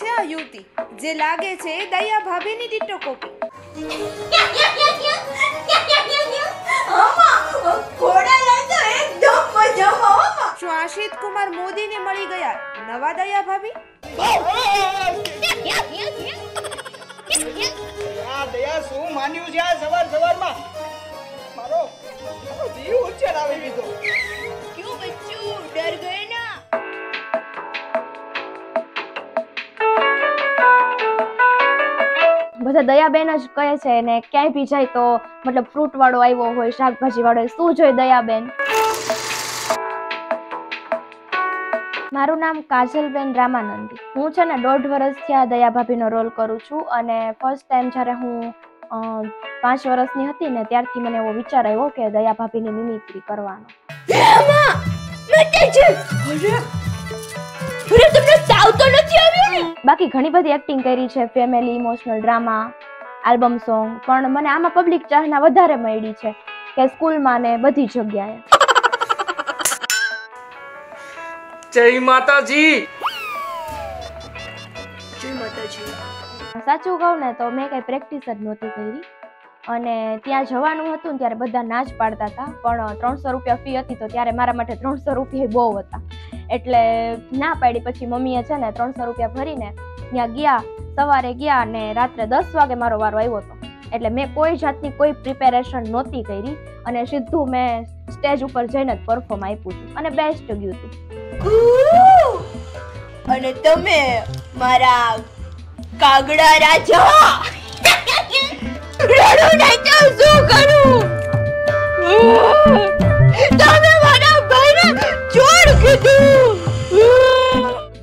યુવા યુવતી? જે લાગે છે દયા ભાભીની ડિટો કોપી શું આશિત કુમાર મોદીને મળી ગયા નવા દયા ભાભી? આ દયા શું માન્યું છે આ સવાર સવારમાં? મારો મારો જીવ ઉચ્ચેર આવી દીધો બધા દયાબેન જ કહે છે ને ક્યાંય બી જાય તો મતલબ ફ્રૂટ વાળો આવ્યો હોય શાકભાજી વાળો શું જોઈએ દયાબેન? મારું નામ કાજલબેન રામાનંદી. હું છે ને દોઢ વર્ષથી આ દયા ભાભીનો રોલ કરું છું અને ફર્સ્ટ ટાઈમ જ્યારે હું પાંચ વર્ષની હતી ને ત્યારથી મને એવો વિચાર આવ્યો કે દયા ભાભીની મિમિક્રી કરવાનો બાકી ઘણી બધી એક્ટિંગ કરી છે family emotional drama album song પણ મને આમાં પબ્લિક ચાહના વધારે મળી છે કે સ્કૂલમાં ને બધી જગ્યાએ. જય માતાજી. સાચું કહું ને તો મેં કઈ પ્રેક્ટિસ જ નહોતી કરી. અને ત્યાં જવાનું હતું ને ત્યારે બધા ના જ પાડતા હતા પણ ત્રણસો રૂપિયા ફી હતી તો ત્યારે મારા માટે ત્રણસો રૂપિયા બહુ હતા. એટલે ના પાડી. પછી મમ્મીએ છે ને ત્રણસો રૂપિયા ભરીને ત્યાં ગયા, સવારે ગયા અને રાત્રે દસ વાગે મારો વારો આવ્યો હતો. એટલે મેં કોઈ જાતની કોઈ પ્રિપેરેશન નહોતી કરી અને સીધું મેં સ્ટેજ ઉપર જઈને જ પરફોર્મ આપ્યું હતું અને બેસ્ટ ગયું હતું. અને તમે મારા કાગડા રાજા! શું કરું?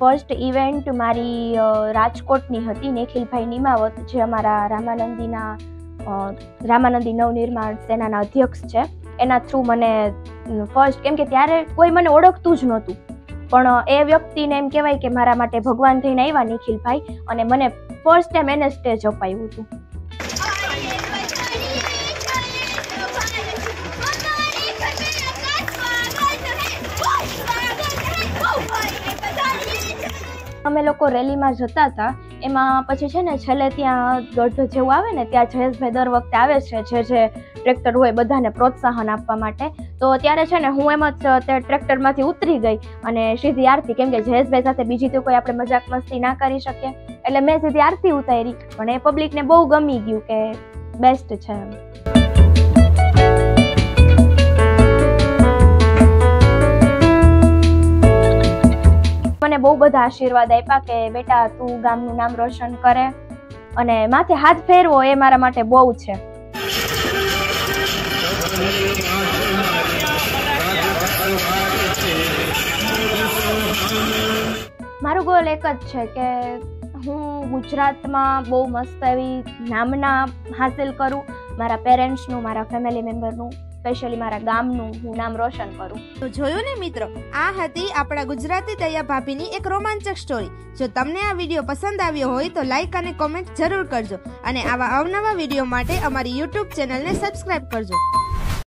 ફર્સ્ટ ઇવેન્ટ મારી રાજકોટની હતી નિખિલભાઈ નિમાવત, જે અમારા રામાનંદીના રામાનંદી નવનિર્માણ સેનાના અધ્યક્ષ છે. એના થ્રુ મને ફર્સ્ટ કેમ કે ત્યારે કોઈ મને ઓળખતું જ નહોતું. પણ એ વ્યક્તિને એમ કહેવાય કે મારા માટે ભગવાન થઈને આવ્યા નિખિલભાઈ અને મને ફર્સ્ટ ટાઈમ એને સ્ટેજ અપાયું હતું. અમે લોકો રેલીમાં જતા હતા. એમાં પછી છે ને છેલ્લે ત્યાં ગઢ જેવું આવે ને, ત્યાં જયેશભાઈ દર વખતે આવે છે, જે જે ટ્રેક્ટર હોય બધાને પ્રોત્સાહન આપવા માટે. તો ત્યારે છે ને હું એમ જ તે ટ્રેક્ટરમાંથી ઉતરી ગઈ અને સીધી આરતી, કેમ કે જયેશભાઈ સાથે બીજી તો કોઈ આપણે મજાક મસ્તી ના કરી શકીએ. એટલે મેં સીધી આરતી ઉતારી, પણ એ પબ્લિકને બહુ ગમી ગયું કે બેસ્ટ છે એમ. મને બહુ બધા આશીર્વાદ આપ્યા કે, બેટા, તું ગામનું નામ રોશન કરે અને માથે હાથ ફેરવો, એ મારા માટે બહુ છે. મારું ગોલ એક જ છે કે હું ગુજરાતમાં બહુ મસ્ત એવી નામના હાસિલ કરું, મારા પેરેન્ટ્સનું મારા ફેમિલી મેમ્બરનું સ્પેશિયલી મારા ગામનું, હું નામ રોશન કરું. તો જોયું ને મિત્રો, આ હતી આપણા ગુજરાતી દયા ભાભીની એક રોમાંચક સ્ટોરી જો તમને આ વીડિયો પસંદ આવ્યો હોય તો લાઈક અને કોમેન્ટ જરૂર કરજો. અને આવા અવનવા વીડિયો માટે અમારી યુટ્યુબ ચેનલને સબસ્ક્રાઇબ કરજો.